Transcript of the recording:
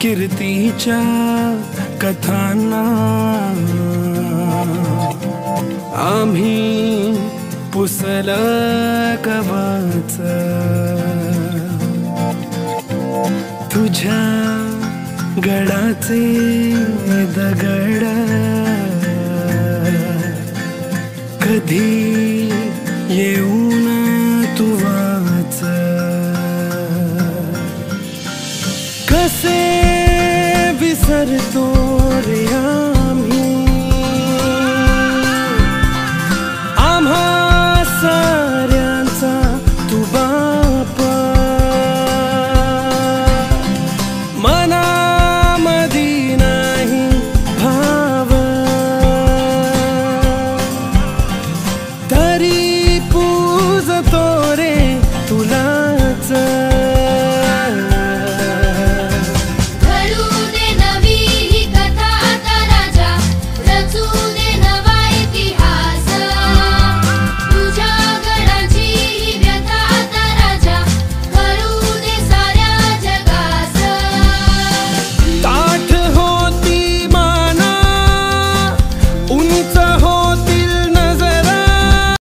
कीर्तीच्या कथांना। आम्ही पुसल कवच। तुझ्या गडाचे दगड। कधी येऊन तुवा कैसे बिसर तोड़िया मी आम्हा साऱ्यांचा तू बापा मनामधी नाही भाव तरी पूज तोरे